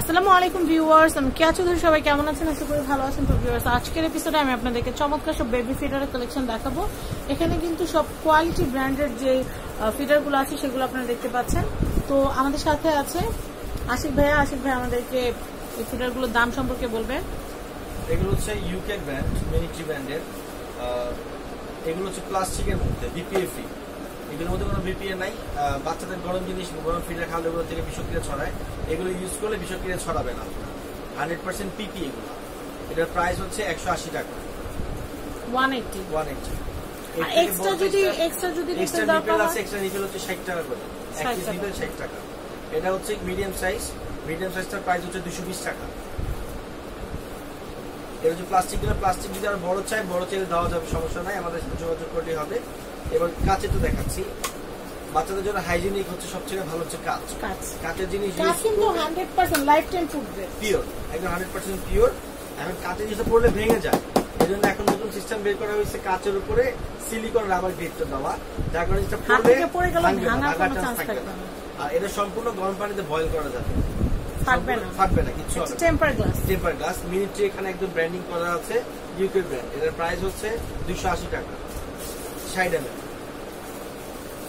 আসসালামু আলাইকুম ভিউয়ার্স, আমি কেয়া চৌধুরী, সবাই কেমন আছেন? আশা করি ভালো আছেন। তো ভিউয়ার্স, আজকের এপিসোডে আমি আপনাদেরকে চমৎকার সব বেবি ফিডারের কালেকশন দেখাবো। এখানে কিন্তু সব কোয়ালিটি ব্র্যান্ডের যে ফিডারগুলো আছে, সেগুলো আপনারা দেখতে পাচ্ছেন। তো আমাদের সাথে আছে আশিক ভাইয়া। আশিক ভাই আমাদেরকে এই ফিডারগুলোর দাম সম্পর্কে বলবেন। এগুলো হচ্ছে ইউকে ব্র্যান্ড মিনিট্রি ব্র্যান্ডের এগুলো হচ্ছে প্লাস্টিকের মধ্যে বিপিএ ফ্রি এগুলোর মধ্যে কোনো বিপিএ নাই বাচ্চাদের গরম জিনিস গরম ফিডার খাওয়ালে ওগুলো থেকে বিষক্রিয়া ছড়ায়। এগুলো ইউজ করলে বিষক্রিয়া ছড়াবে না। হান্ড্রেড পার্সেন্ট পিপি এগুলো। এটার প্রাইস হচ্ছে একশো আশি টাকা। One eighty one eighty extra যদি এক্সট্রা যদি এক্সট্রা নিপেল আছে এক্সট্রা নিপেল হচ্ছে ষাট টাকা করে। এক পিস নিপেল ষাট টাকা। এটা হচ্ছে মিডিয়াম সাইজ মিডিয়াম সাইজটার প্রাইস হচ্ছে দুশো বিশ টাকা। এটা হচ্ছে প্লাস্টিক প্লাস্টিক যদি আর বড় চাই বড় চাইলে দেওয়া যাবে সমস্যা নাই। আমাদের সাথে যোগাযোগ করলেই হবে। এবার কাঁচে তো দেখাচ্ছি। বাচ্চাদের জন্য হাইজিনিক হচ্ছে সবচেয়ে ভালো হচ্ছে কাঁচ। কাঁচের জিনিস কিন্তু হান্ড্রেড পার্সেন্ট লাইফ টাইম ফুটবে পিওর একদম হান্ড্রেড পার্সেন্ট পিওর এখন কাঁচের জিনিসটা পড়লে ভেঙে যায়। এই জন্য এখন নতুন সিস্টেম বের করা হয়েছে কাঁচের উপরে সিলিকন রাবার দেওয়া। যার কারণে জিনিসটা পড়লে ভাঙার চান্স থাকবে না। আর এটা সম্পূর্ণ গরম পানিতে বয়েল করা যাবে। ফাটবে না। ফাটবে না কিছু হবে টেম্পার গ্লাস টেম্পার গ্লাস মিনিট্রি এখানে একদম ব্র্যান্ডিং করা আছে ইউকে ব্র্যান্ড এটার প্রাইস হচ্ছে দুশো আশি টাকা ষাট এম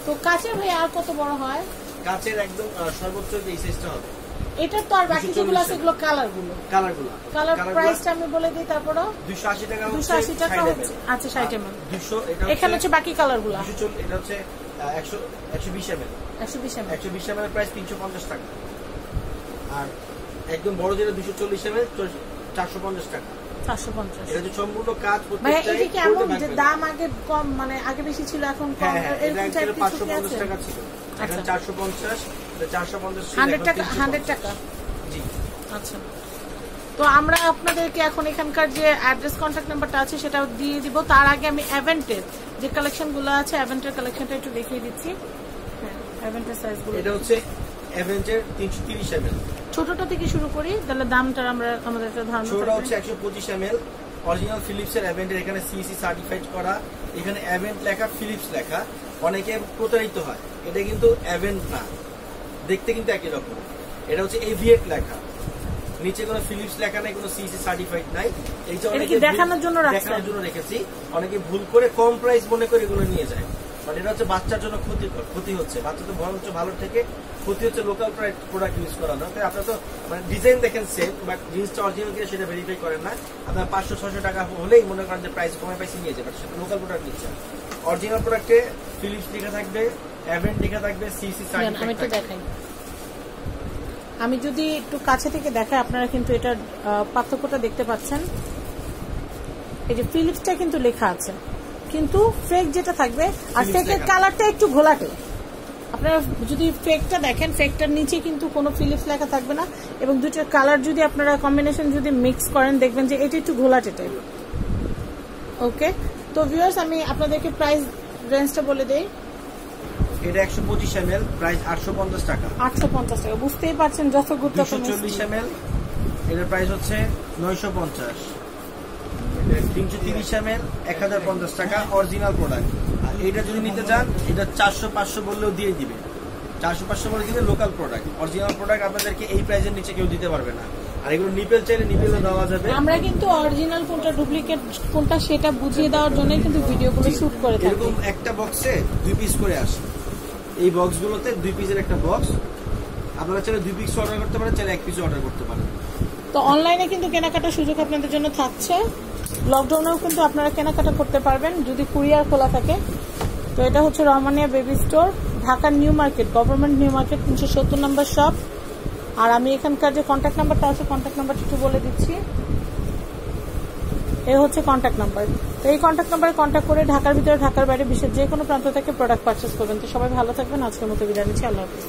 তো কাছের ভাই আর কত বড় হয়? কাঁচের একদম সর্বোচ্চ যে এই সাইজটা হবে। এটার তো আর বাকি যেগুলো আছে এগুলো কালারগুলো। কালারগুলো কালার প্রাইসটা আমি বলে দিই তারপরে দুশো আশি টাকা দুশো আশি টাকা হচ্ছে। আচ্ছা ষাট এম দুশো এটা এখানে হচ্ছে বাকি কালারগুলা। এটা হচ্ছে আহ, একশো একশো বিশ এম একশো বিশ এম একশো বিশ এম এর প্রাইস তিনশো পঞ্চাশ টাকা। আর একদম বড় যেটা দুশো চল্লিশ এম চারশো পঞ্চাশ টাকা। পঞ্চাশ। ভাই এটা কি এমন যে দাম আগে কম মানে আগে বেশি ছিল এখন কম হ্যাঁ হ্যাঁ এটা এরকম টাইপ কিছু কি আছে? টাকা ছিল। আচ্ছা। এখন চারশো পঞ্চাশ চারশো পঞ্চাশ হান্ড্রেড টাকা হান্ড্রেড টাকা? জি। আচ্ছা। তো আমরা আপনাদেরকে এখন এখানকার যে অ্যাড্রেস কন্ট্যাক্ট নাম্বারটা আছে সেটা দিয়ে দিব। তার আগে আমি অ্যাভেন্টের যে কালেকশনগুলো আছে অ্যাভেন্টের কালেকশনটা একটু দেখিয়ে দিচ্ছি। হ্যাঁ অ্যাভেন্টের এটা হচ্ছে অ্যাভেঞ্জার ছোটটা থেকে শুরু করি তাহলে দামটা আমরা আমাদের একটা ধারণা ছোটটা হচ্ছে অরিজিনাল ফিলিপসের অ্যাভেন্টের এখানে সিসি সার্টিফাইড করা। এখানে অ্যাভেন্ট লেখা ফিলিপস লেখা। অনেকে প্রতারিত হয়। এটা কিন্তু অ্যাভেন্ট না। দেখতে কিন্তু একই রকম। এটা হচ্ছে এভিয়েট লেখা। নিচে কোনো ফিলিপস লেখা নাই কোনো সিসি সার্টিফাইড নাই। এই দেখানোর জন্য দেখানোর জন্য রেখেছি। অনেকে ভুল করে কম প্রাইস মনে করে এগুলো নিয়ে যায়। বাট এটা হচ্ছে বাচ্চার জন্য ক্ষতিকর ক্ষতি হচ্ছে। বাচ্চা তো বরঞ্চ ভালো থেকে ক্ষতি হচ্ছে লোকাল প্রোডাক্ট ইউজ করানো। তাই আপনার তো মানে ডিজাইন দেখেন সেম বাট জিনিসটা অরিজিনাল কিনা সেটা ভেরিফাই করেন না। আপনার পাঁচশো ছশো টাকা হলেই মনে করেন যে প্রাইস কমে পাইসে নিয়ে যাবে সেটা লোকাল প্রোডাক্ট নিচ্ছে। অরিজিনাল প্রোডাক্টে ফিলিপস লেখা থাকবে অ্যাভেন্ট লেখা থাকবে সিসি আমি একটু দেখাই। আমি যদি একটু কাছে থেকে দেখাই আপনারা কিন্তু এটার পার্থক্যটা দেখতে পাচ্ছেন। এই যে ফিলিপসটা কিন্তু লেখা আছে। কিন্তু ফেক যেটা থাকবে আর ফেকের কালারটা একটু ঘোলাটে। আপনারা যদি ফেকটা দেখেন ফেকটার নিচে কিন্তু কোনো ফিলিপস লেখা থাকবে না। এবং দুটোর কালার যদি আপনারা কম্বিনেশন যদি মিক্স করেন দেখবেন যে এটা একটু ঘোলাটে টাইপ ওকে তো ভিউয়ার্স আমি আপনাদেরকে প্রাইস রেঞ্জটা বলে দেই। এটা একশো পঁচিশ এম এল প্রাইস আটশো পঞ্চাশ টাকা। আটশো পঞ্চাশ টাকা। বুঝতেই পারছেন যত গুড তত দুশো মিষ্টি। চল্লিশ এম এল এটার প্রাইস হচ্ছে নয়শো পঞ্চাশ। তিনশো তিরিশ এম এল এক হাজার পঞ্চাশ টাকা অরিজিনাল প্রোডাক্ট আর এটা যদি নিতে চান এটা চারশো পাঁচশো বললেও দিয়ে দিবে। চারশো পাঁচশো বলে দিবে লোকাল প্রোডাক্ট অরিজিনাল প্রোডাক্ট আপনাদেরকে এই প্রাইসের নিচে কেউ দিতে পারবে না। আর এগুলো নিপেল চাইলে নিপেলও দেওয়া যাবে। আমরা কিন্তু অরিজিনাল কোনটা ডুপ্লিকেট কোনটা সেটা বুঝিয়ে দেওয়ার জন্য কিন্তু ভিডিওগুলো শুট করে থাকি। এরকম একটা বক্সে দুই পিস করে আসে এই বক্সগুলোতে দুই পিসের একটা বক্স আপনারা চাইলে দুই পিস অর্ডার করতে পারেন চাইলে এক পিস অর্ডার করতে পারেন। তো অনলাইনে কিন্তু কেনাকাটার সুযোগ আপনাদের জন্য থাকছে। লকডাউনেও কিন্তু আপনারা কেনাকাটা করতে পারবেন যদি কুরিয়ার খোলা থাকে। তো এটা হচ্ছে রহমানিয়া বেবি স্টোর, ঢাকার New Market, government New Market, তিনশো সত্তর নম্বর শপ। আর আমি এখানকার যে কন্ট্যাক্ট নাম্বারটা আছে কন্ট্যাক্ট নাম্বারটা একটু বলে দিচ্ছি। এ হচ্ছে কন্ট্যাক্ট নাম্বার তো এই কন্ট্যাক্ট নাম্বারে কন্ট্যাক্ট করে ঢাকার ভিতরে, ঢাকার বাইরে, বিশ্বের যে কোনো প্রান্ত থেকে প্রোডাক্ট পারচেস করবেন। তো সবাই ভালো থাকবেন। আজকের মতো বিদায় নিচ্ছি। আল্লাহ হাফিজ।